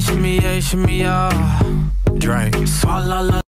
shimmy, yeah, shimmy, yeah. Drink. Swalla la